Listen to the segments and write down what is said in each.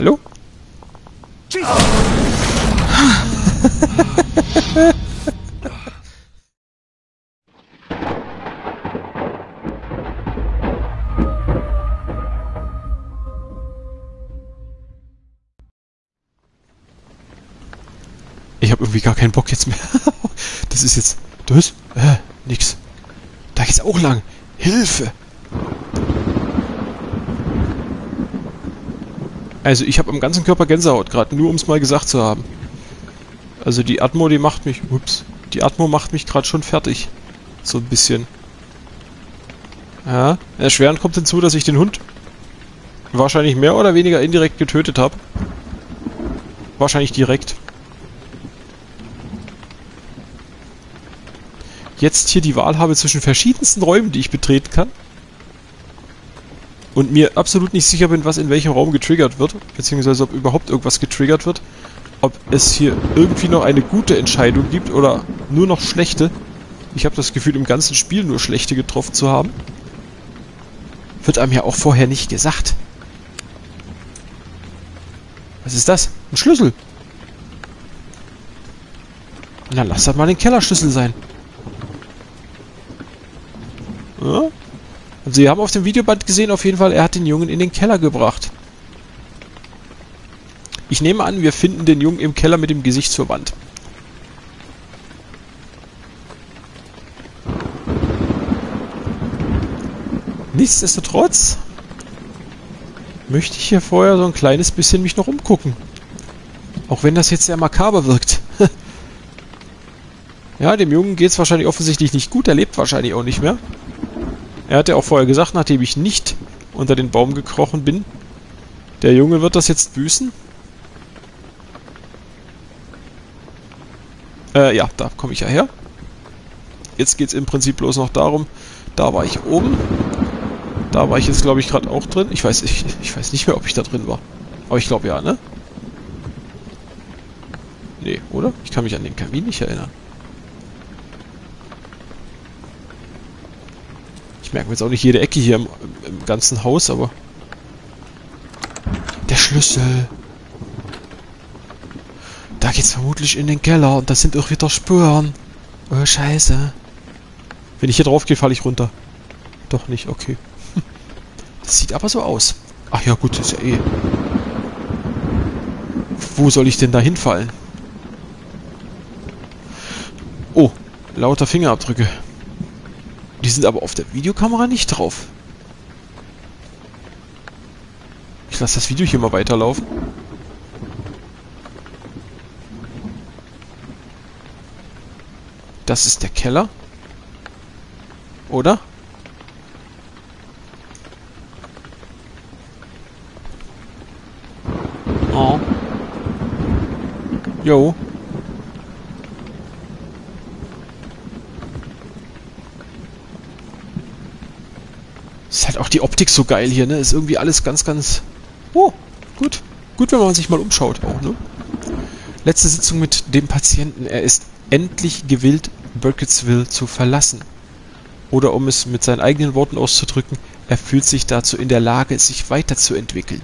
Hallo? Ich habe irgendwie gar keinen Bock jetzt mehr. das ist jetzt... Das? Äh, nix. Da geht's auch lang. Hilfe! Also ich habe am ganzen Körper Gänsehaut gerade, nur um es mal gesagt zu haben. Also die Atmo, die macht mich... Ups. Die Atmo macht mich gerade schon fertig. So ein bisschen. Ja. Erschwerend kommt hinzu, dass ich den Hund wahrscheinlich mehr oder weniger indirekt getötet habe. Wahrscheinlich direkt. Jetzt hier die Wahl habe zwischen verschiedensten Räumen, die ich betreten kann. Und mir absolut nicht sicher bin, was in welchem Raum getriggert wird. Beziehungsweise ob überhaupt irgendwas getriggert wird. Ob es hier irgendwie noch eine gute Entscheidung gibt oder nur noch schlechte. Ich habe das Gefühl, im ganzen Spiel nur schlechte getroffen zu haben. Wird einem ja auch vorher nicht gesagt. Was ist das? Ein Schlüssel. Na, lass das mal den Kellerschlüssel sein. Ja? Und Sie haben auf dem Videoband gesehen, auf jeden Fall, er hat den Jungen in den Keller gebracht. Ich nehme an, wir finden den Jungen im Keller mit dem Gesicht zur Wand. Nichtsdestotrotz möchte ich hier vorher so ein kleines bisschen mich noch umgucken. Auch wenn das jetzt sehr makaber wirkt. ja, dem Jungen geht es wahrscheinlich offensichtlich nicht gut. Er lebt wahrscheinlich auch nicht mehr. Er hat ja auch vorher gesagt, nachdem ich nicht unter den Baum gekrochen bin, der Junge wird das jetzt büßen. Äh, ja, da komme ich ja her. Jetzt geht es im Prinzip bloß noch darum, da war ich oben. Da war ich jetzt, glaube ich, gerade auch drin. Ich weiß, ich, ich weiß nicht mehr, ob ich da drin war. Aber ich glaube ja, ne? Nee, oder? Ich kann mich an den Kamin nicht erinnern. Ich merke mir jetzt auch nicht jede Ecke hier im, im ganzen Haus, aber... Der Schlüssel. Da geht's vermutlich in den Keller und da sind auch wieder Spuren. Oh, scheiße. Wenn ich hier drauf gehe, falle ich runter. Doch nicht, okay. Das sieht aber so aus. Ach ja, gut, ist ja eh... Wo soll ich denn da hinfallen? Oh, lauter Fingerabdrücke. Die sind aber auf der Videokamera nicht drauf. Ich lasse das Video hier mal weiterlaufen. Das ist der Keller. Oder? Oh. Jo. Ist halt auch die Optik so geil hier, ne? Ist irgendwie alles ganz, ganz... Oh, gut. Gut, wenn man sich mal umschaut auch, ne? Letzte Sitzung mit dem Patienten. Er ist endlich gewillt, Burkittsville zu verlassen. Oder um es mit seinen eigenen Worten auszudrücken, er fühlt sich dazu in der Lage, sich weiterzuentwickeln.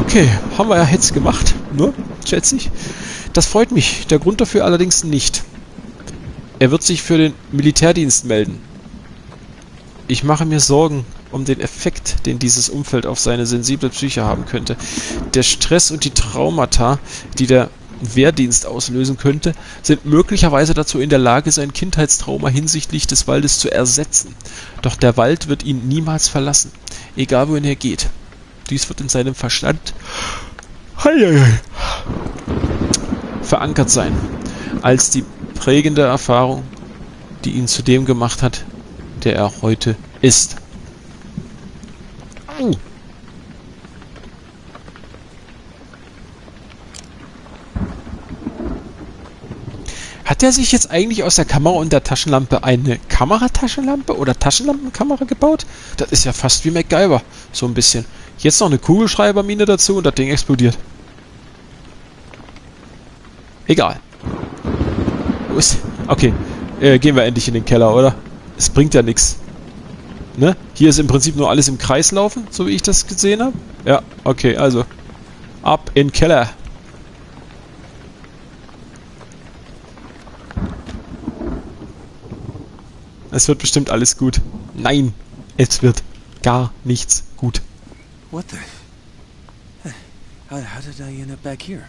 Okay, haben wir ja jetzt gemacht, ne? Schätze ich. Das freut mich. Der Grund dafür allerdings nicht. Er wird sich für den Militärdienst melden. Ich mache mir Sorgen um den Effekt, den dieses Umfeld auf seine sensible Psyche haben könnte. Der Stress und die Traumata, die der Wehrdienst auslösen könnte, sind möglicherweise dazu in der Lage, sein Kindheitstrauma hinsichtlich des Waldes zu ersetzen. Doch der Wald wird ihn niemals verlassen, egal wohin er geht. Dies wird in seinem Verstand verankert sein, als die prägende Erfahrung, die ihn zu dem gemacht hat, der er heute ist. Au. Hat er sich jetzt eigentlich aus der Kamera und der Taschenlampe eine Kamerataschenlampe oder Taschenlampenkamera gebaut? Das ist ja fast wie MacGyver, so ein bisschen. Jetzt noch eine Kugelschreibermine dazu und das Ding explodiert. Egal. Wo ist... Okay, äh, gehen wir endlich in den Keller, oder? Es bringt ja nichts. Ne? Hier ist im Prinzip nur alles im Kreis laufen, so wie ich das gesehen habe. Ja, okay, also. Ab in Keller. Es wird bestimmt alles gut. Nein, es wird gar nichts gut. What the? How, how did I end up back here?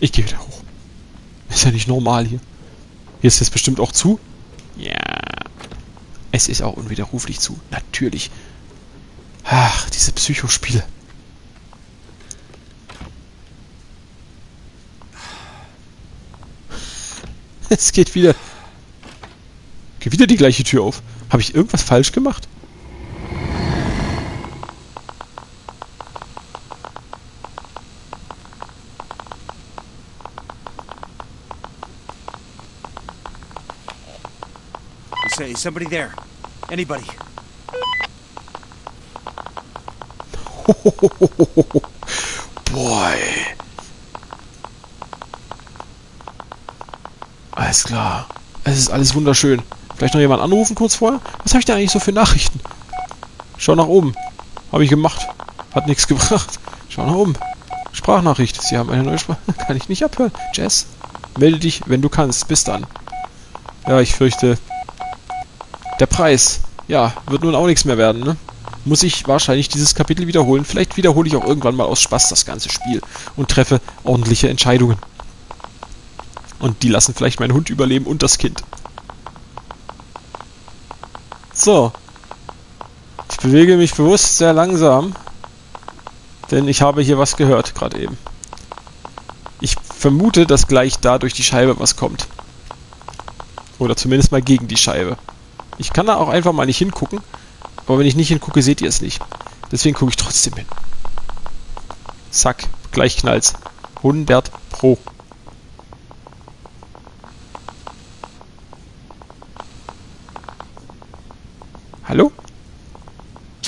Ich gehe wieder hoch. Ist ja nicht normal hier. Hier ist es bestimmt auch zu. Ja. Es ist auch unwiderruflich zu. Natürlich. Ach, diese Psychospiele. Es geht wieder. Geht wieder die gleiche Tür auf. Habe ich irgendwas falsch gemacht? Somebody there? Anybody? Boy. Alles klar. Es ist alles wunderschön. Vielleicht noch jemand anrufen kurz vorher? Was habe ich da eigentlich so für Nachrichten? Schau nach oben. Habe ich gemacht. Hat nichts gebracht. Schau nach oben. Sprachnachricht. Sie haben eine neue Sprache. Kann ich nicht abhören. Jess, melde dich, wenn du kannst. Bis dann. Ja, ich fürchte... Der Preis. Ja, wird nun auch nichts mehr werden, ne? Muss ich wahrscheinlich dieses Kapitel wiederholen. Vielleicht wiederhole ich auch irgendwann mal aus Spaß das ganze Spiel und treffe ordentliche Entscheidungen. Und die lassen vielleicht meinen Hund überleben und das Kind. So. Ich bewege mich bewusst sehr langsam. Denn ich habe hier was gehört, gerade eben. Ich vermute, dass gleich da durch die Scheibe was kommt. Oder zumindest mal gegen die Scheibe. Ich kann da auch einfach mal nicht hingucken. Aber wenn ich nicht hingucke, seht ihr es nicht. Deswegen gucke ich trotzdem hin. Zack, gleich knallt's. 100 Pro. Hallo?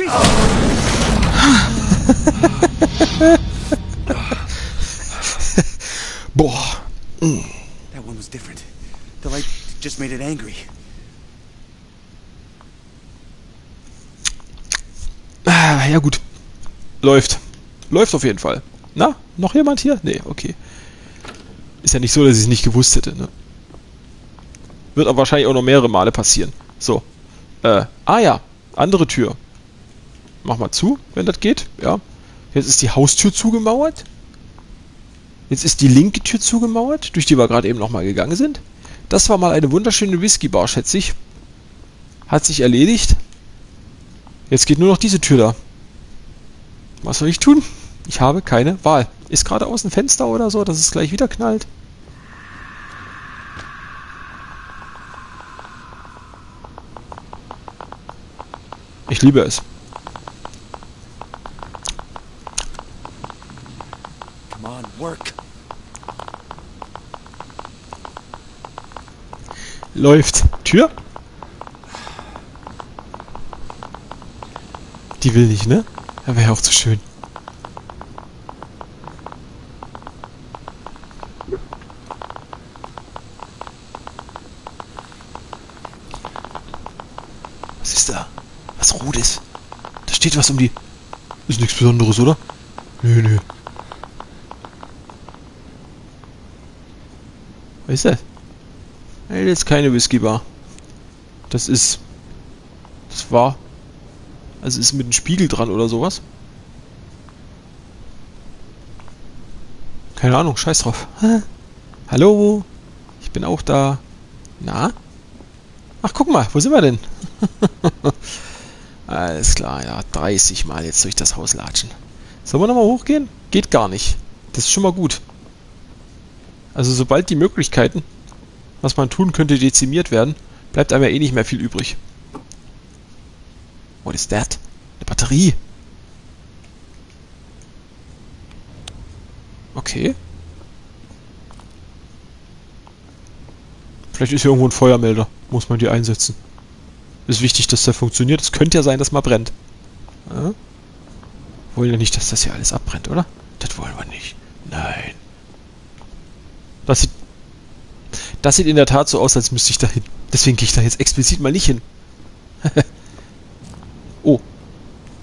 Boah. That one was different. The light just made it angry. Ah, ja gut. Läuft. Läuft auf jeden Fall. Na, noch jemand hier? Nee, okay. Ist ja nicht so, dass ich es nicht gewusst hätte, ne? Wird aber wahrscheinlich auch noch mehrere Male passieren. So. Äh, ah ja. Andere Tür. Mach mal zu, wenn das geht. Ja. Jetzt ist die Haustür zugemauert. Jetzt ist die linke Tür zugemauert, durch die wir gerade eben nochmal gegangen sind. Das war mal eine wunderschöne Whisky-Bar, schätze ich. Hat sich erledigt. Jetzt geht nur noch diese Tür da. Was soll ich tun? Ich habe keine Wahl. Ist gerade aus dem Fenster oder so, dass es gleich wieder knallt? Ich liebe es. Come on, work. Läuft. Tür? Die will nicht, ne? Ja, wäre auch zu schön. Was ist da? Was Rotes? Da steht was um die... Ist nichts Besonderes, oder? Nö, nö. Was ist das? Nee, das ist keine Whisky-Bar. Das ist... Das war... Also ist mit einem Spiegel dran oder sowas. Keine Ahnung, scheiß drauf. Hallo? Ich bin auch da. Na? Ach, guck mal, wo sind wir denn? Alles klar, ja, 30 Mal jetzt durch das Haus latschen. Sollen wir nochmal hochgehen? Geht gar nicht. Das ist schon mal gut. Also sobald die Möglichkeiten, was man tun könnte, dezimiert werden, bleibt einem ja eh nicht mehr viel übrig. What is that? Eine Batterie. Okay. Vielleicht ist hier irgendwo ein Feuermelder. Muss man die einsetzen. Ist wichtig, dass der funktioniert. Es könnte ja sein, dass mal brennt. Ja? Wollen ja nicht, dass das hier alles abbrennt, oder? Das wollen wir nicht. Nein. Das sieht... Das sieht in der Tat so aus, als müsste ich da hin. Deswegen gehe ich da jetzt explizit mal nicht hin.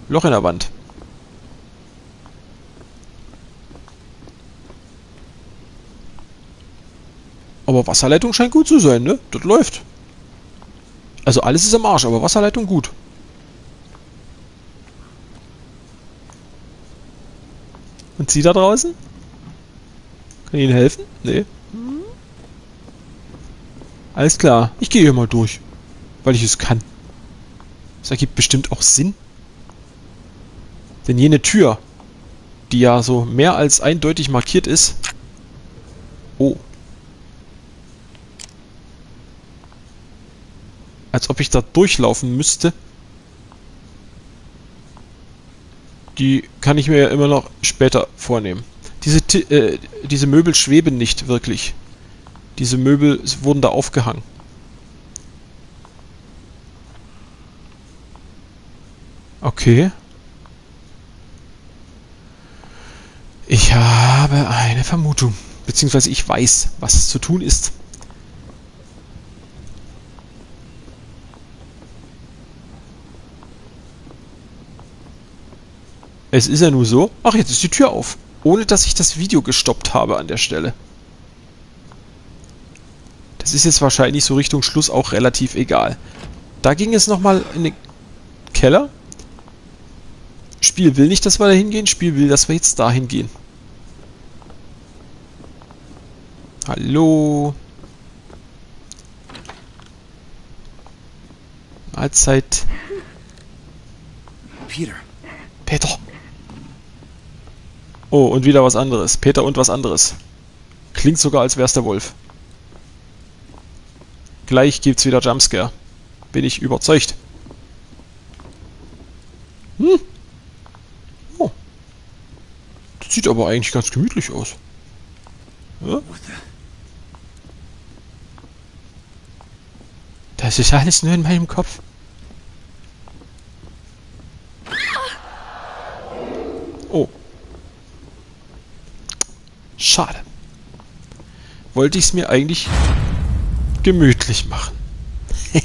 Loch in der Wand. Aber Wasserleitung scheint gut zu sein, ne? Das läuft. Also alles ist am Arsch, aber Wasserleitung gut. Und Sie da draußen? Kann ich Ihnen helfen? Nee. Alles klar. Ich gehe hier mal durch. Weil ich es kann. Das ergibt bestimmt auch Sinn. Denn jene Tür, die ja so mehr als eindeutig markiert ist... Oh. Als ob ich da durchlaufen müsste. Die kann ich mir ja immer noch später vornehmen. Diese, äh, diese Möbel schweben nicht wirklich. Diese Möbel wurden da aufgehangen. Okay. Ich habe eine Vermutung. Beziehungsweise ich weiß, was zu tun ist. Es ist ja nur so. Ach, jetzt ist die Tür auf. Ohne dass ich das Video gestoppt habe an der Stelle. Das ist jetzt wahrscheinlich so Richtung Schluss auch relativ egal. Da ging es nochmal in den Keller. Spiel will nicht, dass wir da hingehen. Spiel will, dass wir jetzt dahin gehen. Hallo. Mahlzeit. Peter. Peter. Oh, und wieder was anderes. Peter und was anderes. Klingt sogar, als wär's der Wolf. Gleich gibt's wieder Jumpscare. Bin ich überzeugt. Hm. Oh. Das sieht aber eigentlich ganz gemütlich aus. Ja? Das ist alles nur in meinem Kopf. Oh. Schade. Wollte ich es mir eigentlich gemütlich machen.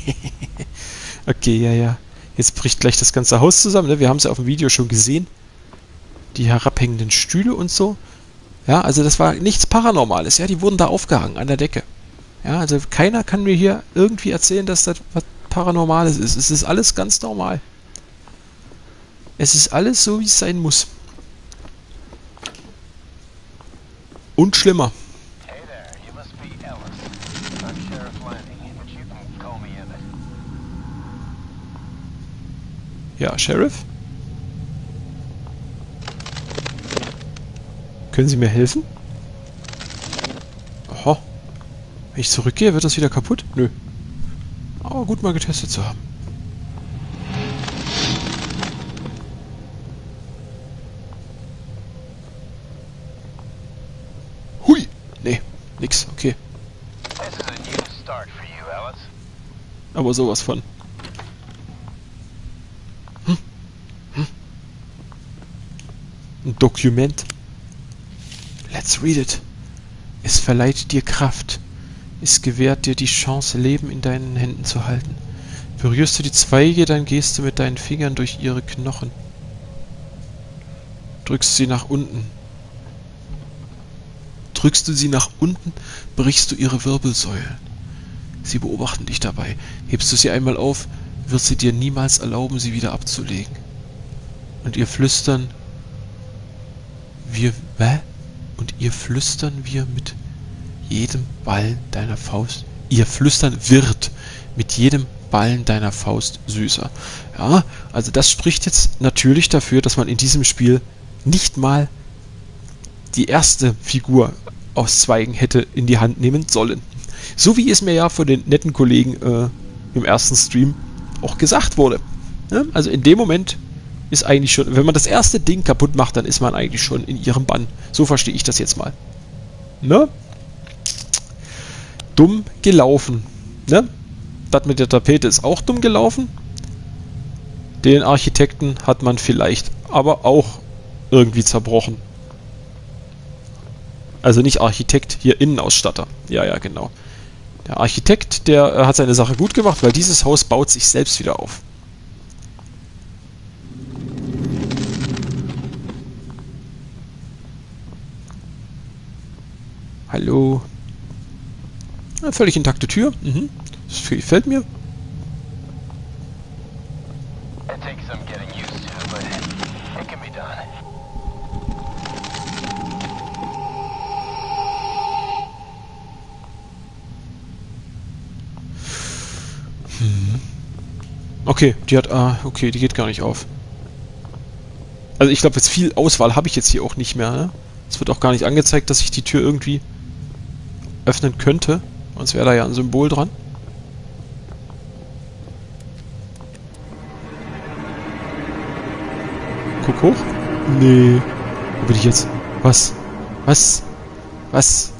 okay, ja, ja. Jetzt bricht gleich das ganze Haus zusammen. Ne? Wir haben es ja auf dem Video schon gesehen. Die herabhängenden Stühle und so. Ja, also das war nichts Paranormales. Ja, die wurden da aufgehangen an der Decke. Ja, also keiner kann mir hier irgendwie erzählen, dass das was Paranormales ist. Es ist alles ganz normal. Es ist alles so, wie es sein muss. Und schlimmer. Ja, Sheriff? Können Sie mir helfen? Oho. Wenn ich zurückgehe, wird das wieder kaputt? Nö. Aber gut mal getestet zu haben. Hui! Nee, nix, okay. Aber sowas von. Ein Dokument. Let's read it. Es verleiht dir Kraft. Es gewährt dir die Chance, Leben in deinen Händen zu halten. Berührst du die Zweige, dann gehst du mit deinen Fingern durch ihre Knochen. Drückst sie nach unten. Drückst du sie nach unten, brichst du ihre Wirbelsäulen. Sie beobachten dich dabei. Hebst du sie einmal auf, wird sie dir niemals erlauben, sie wieder abzulegen. Und ihr Flüstern wir, hä? Und ihr flüstern wir mit jedem Ballen deiner Faust. Ihr flüstern wird mit jedem Ballen deiner Faust süßer. Ja, also das spricht jetzt natürlich dafür, dass man in diesem Spiel nicht mal die erste Figur aus Zweigen hätte in die Hand nehmen sollen. So wie es mir ja von den netten Kollegen äh, im ersten Stream auch gesagt wurde. Ja, also in dem Moment ist eigentlich schon, wenn man das erste Ding kaputt macht, dann ist man eigentlich schon in ihrem Bann. So verstehe ich das jetzt mal. Ne? Dumm gelaufen. Ne? Das mit der Tapete ist auch dumm gelaufen. Den Architekten hat man vielleicht aber auch irgendwie zerbrochen. Also nicht Architekt, hier Innenausstatter. Ja, ja, genau. Der Architekt, der äh, hat seine Sache gut gemacht, weil dieses Haus baut sich selbst wieder auf. Hallo. Eine völlig intakte Tür. Mhm. Das gefällt mir. Done. Okay, die hat... Ah, okay, die geht gar nicht auf. Also ich glaube, jetzt viel Auswahl habe ich jetzt hier auch nicht mehr. Ne? Es wird auch gar nicht angezeigt, dass ich die Tür irgendwie öffnen könnte. Sonst wäre da ja ein Symbol dran. Guck hoch. Nee. Wo bin ich jetzt? Was? Was? Was?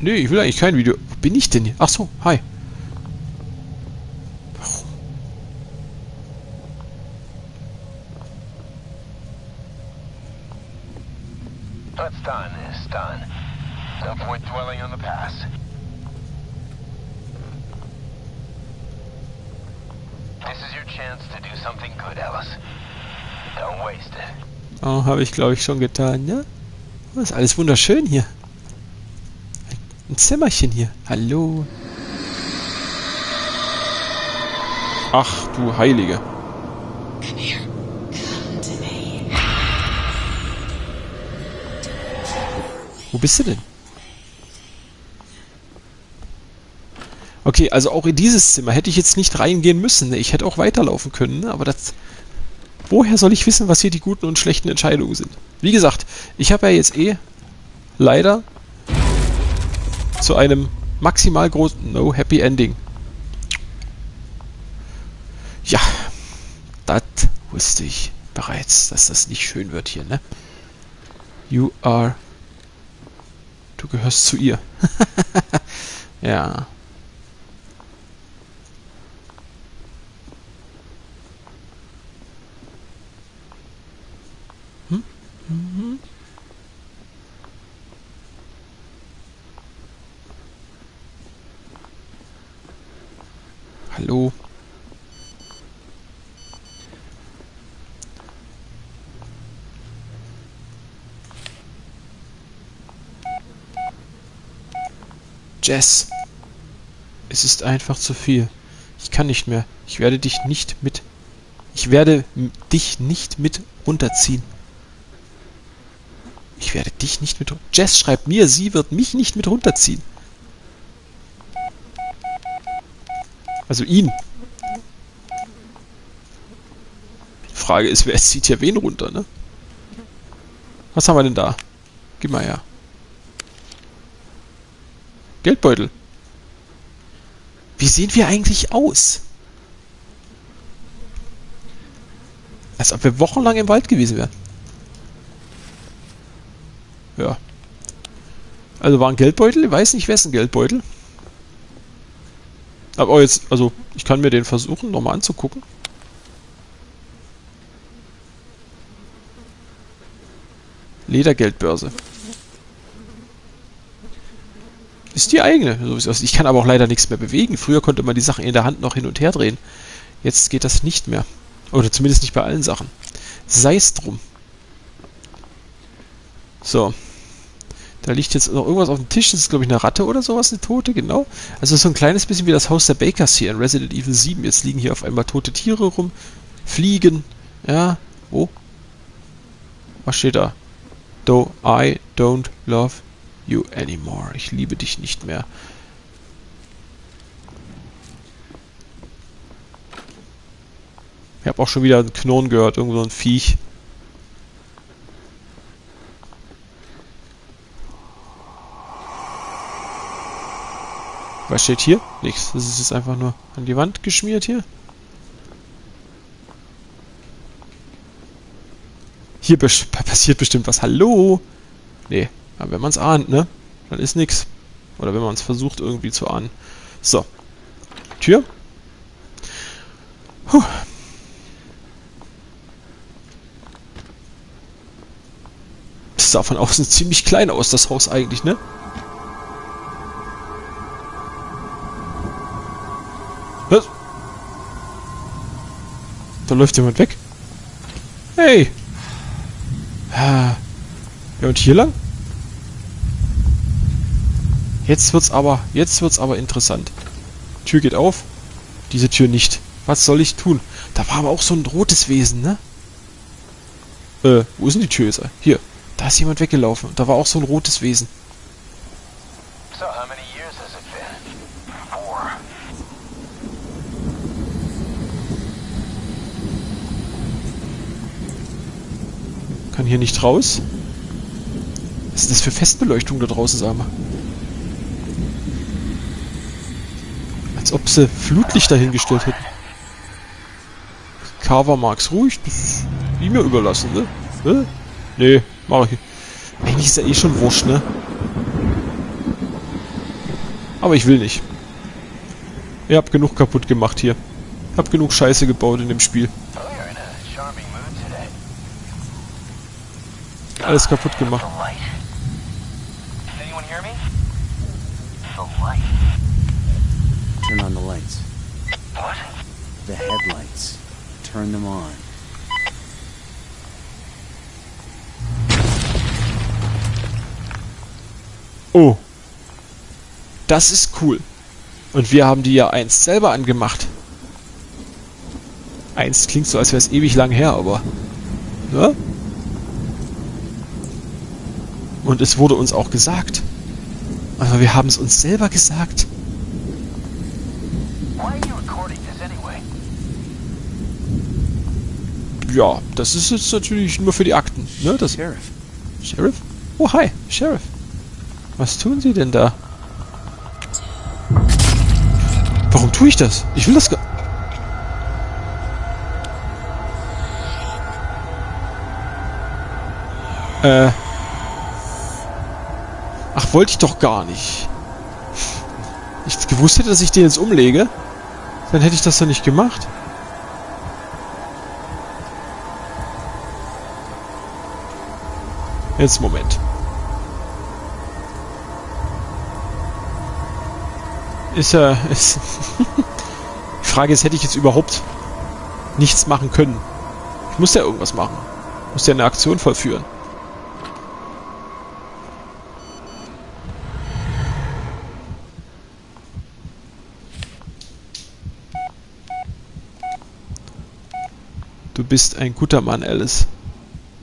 Nee, ich will eigentlich kein Video. Wo bin ich denn hier? Ach so, hi. Habe ich glaube ich schon getan, ja? Oh, ist alles wunderschön hier. Ein Zimmerchen hier. Hallo. Ach, du Heilige. Wo bist du denn? Okay, also auch in dieses Zimmer hätte ich jetzt nicht reingehen müssen. ne? Ich hätte auch weiterlaufen können, ne? aber das... Woher soll ich wissen, was hier die guten und schlechten Entscheidungen sind? Wie gesagt, ich habe ja jetzt eh leider zu einem maximal großen No Happy Ending. Ja, das wusste ich bereits, dass das nicht schön wird hier, ne? You are... Du gehörst zu ihr. ja. Hallo. Jess. Es ist einfach zu viel. Ich kann nicht mehr. Ich werde dich nicht mit... Ich werde dich nicht mit runterziehen. Ich werde dich nicht mit... Jess schreibt mir, sie wird mich nicht mit runterziehen. Also ihn. Die Frage ist, wer zieht hier wen runter, ne? Was haben wir denn da? Gib mal her. Geldbeutel. Wie sehen wir eigentlich aus? Als ob wir wochenlang im Wald gewesen wären. Ja. Also war ein Geldbeutel, ich weiß nicht wessen Geldbeutel. Aber jetzt, also ich kann mir den versuchen, nochmal anzugucken. Ledergeldbörse. Ist die eigene. Ich kann aber auch leider nichts mehr bewegen. Früher konnte man die Sachen in der Hand noch hin und her drehen. Jetzt geht das nicht mehr. Oder zumindest nicht bei allen Sachen. Sei es drum. So. Da liegt jetzt noch irgendwas auf dem Tisch. Das ist, glaube ich, eine Ratte oder sowas, eine tote, genau. Also so ein kleines bisschen wie das Haus der Bakers hier in Resident Evil 7. Jetzt liegen hier auf einmal tote Tiere rum. Fliegen. Ja. Oh. Was steht da? Do I don't love you anymore. Ich liebe dich nicht mehr. Ich habe auch schon wieder ein Knurren gehört, irgendwo so ein Viech. Was steht hier? Nichts. Das ist jetzt einfach nur an die Wand geschmiert hier. Hier passiert bestimmt was. Hallo? Nee, aber wenn man es ahnt, ne? Dann ist nix. Oder wenn man es versucht irgendwie zu ahnen. So. Tür. Puh. sah von außen ziemlich klein aus, das Haus eigentlich, ne? Da läuft jemand weg. Hey! Ja, und hier lang? Jetzt wird's aber, jetzt wird's aber interessant. Tür geht auf. Diese Tür nicht. Was soll ich tun? Da war aber auch so ein rotes Wesen, ne? Äh, wo ist denn die Tür jetzt? Hier. Da ist jemand weggelaufen. Da war auch so ein rotes Wesen. Kann hier nicht raus. Was ist das für Festbeleuchtung da draußen, sag mal? Als ob sie Flutlichter hingestellt hätten. Carver mag's ruhig, das ist ihm mir überlassen, ne? Ne? Nee, mach ich. Eigentlich ist ja eh schon wurscht, ne? Aber ich will nicht. Ihr habt genug kaputt gemacht hier. Hab genug Scheiße gebaut in dem Spiel. Oh, you're in a charming mood today. Alles kaputt gemacht. The light. Can anyone hear me? The light. Turn on the lights. What? The headlights. Turn them on. Oh. Das ist cool. Und wir haben die ja einst selber angemacht. Einst klingt so, als wäre es ewig lang her, aber... Ne? Und es wurde uns auch gesagt. Aber wir haben es uns selber gesagt. Ja, das ist jetzt natürlich nur für die Akten. Ne? Das Sheriff. Sheriff? Oh, hi, Sheriff. Was tun Sie denn da? Warum tue ich das? Ich will das gar... Äh... Wollte ich doch gar nicht. Ich gewusst hätte, dass ich den jetzt umlege, dann hätte ich das doch nicht gemacht. Jetzt Moment. Ist ja. Ist Die Frage ist, hätte ich jetzt überhaupt nichts machen können? Ich muss ja irgendwas machen. Ich muss ja eine Aktion vollführen. Du bist ein guter Mann, Alice.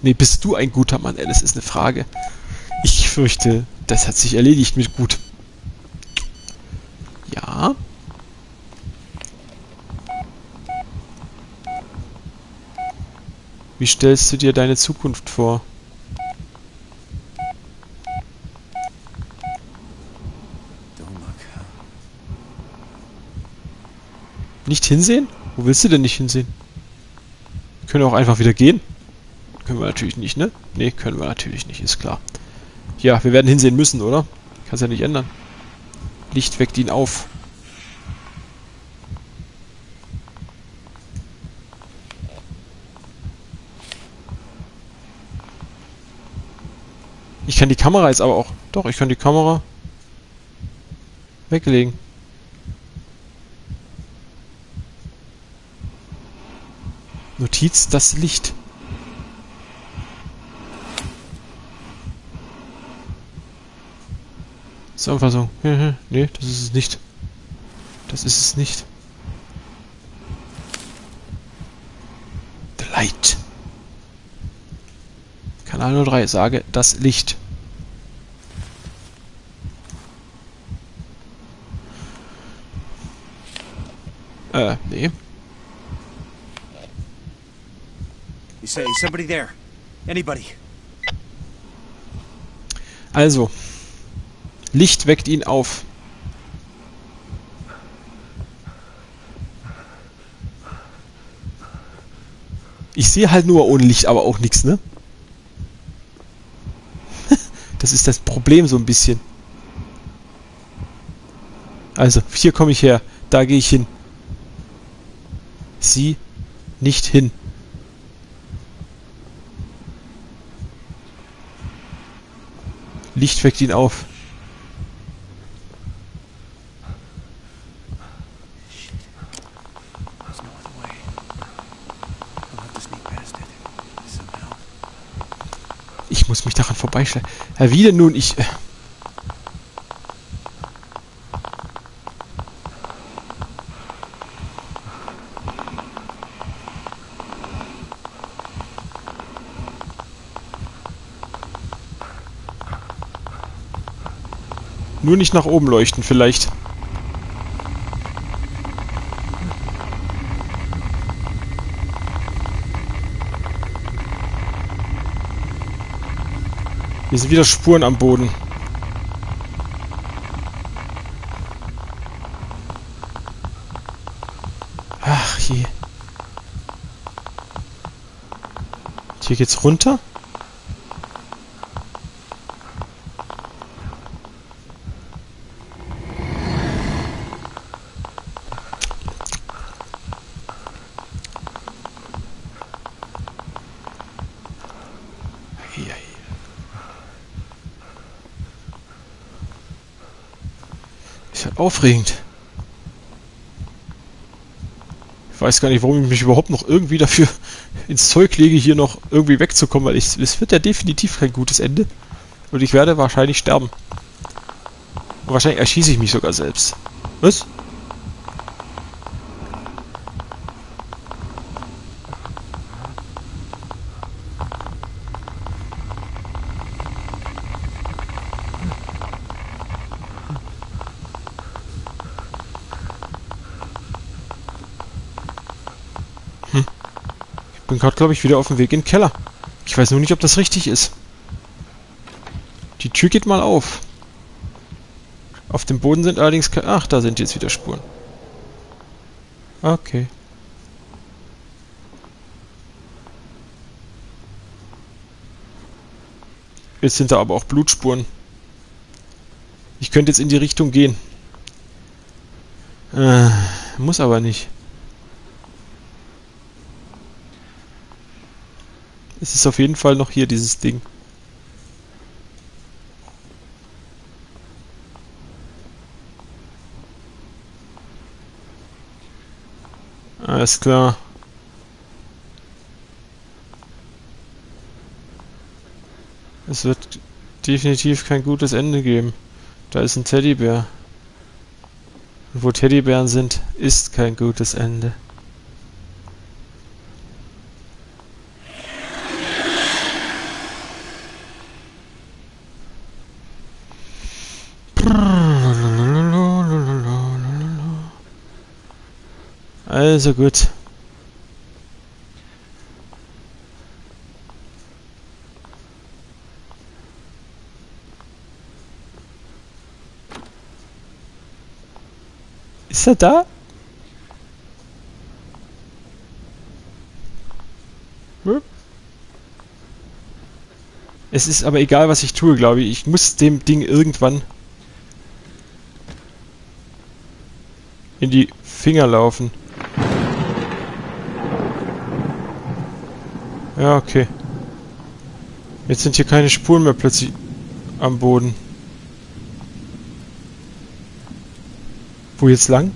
Nee, bist du ein guter Mann, Alice, ist eine Frage. Ich fürchte, das hat sich erledigt mit gut. Ja. Wie stellst du dir deine Zukunft vor? Nicht hinsehen? Wo willst du denn nicht hinsehen? Wir können auch einfach wieder gehen. Können wir natürlich nicht, ne? Ne, können wir natürlich nicht, ist klar. Ja, wir werden hinsehen müssen, oder? Kannst ja nicht ändern. Licht weckt ihn auf. Ich kann die Kamera jetzt aber auch... Doch, ich kann die Kamera weglegen. Notiz, das Licht. Zusammenfassung. nee, das ist es nicht. Das ist es nicht. The Light. Kanal 03, sage das Licht. Äh, nee. Say is somebody there? Anybody? Also. Licht weckt ihn auf. Ich sehe halt nur ohne Licht aber auch nichts, ne? das ist das Problem so ein bisschen. Also, hier komme ich her. Da gehe ich hin. Sie nicht hin. Licht weckt ihn auf. Ich muss mich daran vorbeischleichen. Ja, wie denn nun? Ich... Nur nicht nach oben leuchten, vielleicht. Hier sind wieder Spuren am Boden. Ach je. Hier geht's runter? Aufregend. Ich weiß gar nicht, warum ich mich überhaupt noch irgendwie dafür ins Zeug lege, hier noch irgendwie wegzukommen, weil ich, es wird ja definitiv kein gutes Ende. Und ich werde wahrscheinlich sterben. Und wahrscheinlich erschieße ich mich sogar selbst. Was? Gerade, glaube ich, wieder auf dem Weg in den Keller. Ich weiß nur nicht, ob das richtig ist. Die Tür geht mal auf. Auf dem Boden sind allerdings keine... Ach, da sind jetzt wieder Spuren. Okay. Jetzt sind da aber auch Blutspuren. Ich könnte jetzt in die Richtung gehen. Äh, muss aber nicht. Es ist auf jeden Fall noch hier dieses Ding. Alles klar. Es wird definitiv kein gutes Ende geben. Da ist ein Teddybär. Und wo Teddybären sind, ist kein gutes Ende. Also gut. Ist er da? Hm? Es ist aber egal, was ich tue, glaube ich. Ich muss dem Ding irgendwann in die Finger laufen. Ja, okay. Jetzt sind hier keine Spuren mehr plötzlich am Boden. Wo jetzt lang?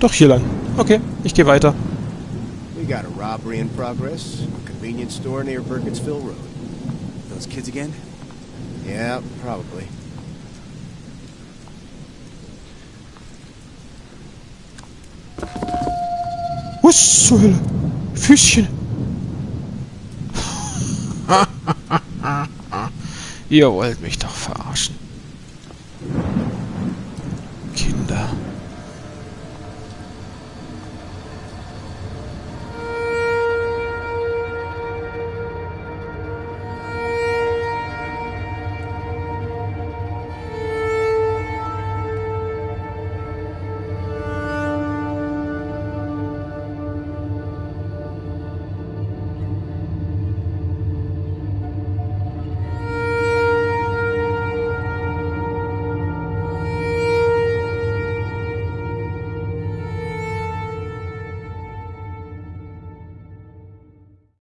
Doch hier lang. Okay, ich gehe weiter. We got a robbery in progress. A convenience store near Burkittsville Road. Those kids again? Yeah, probably. Was zur Hölle? Füßchen. Ihr wollt mich doch verarschen.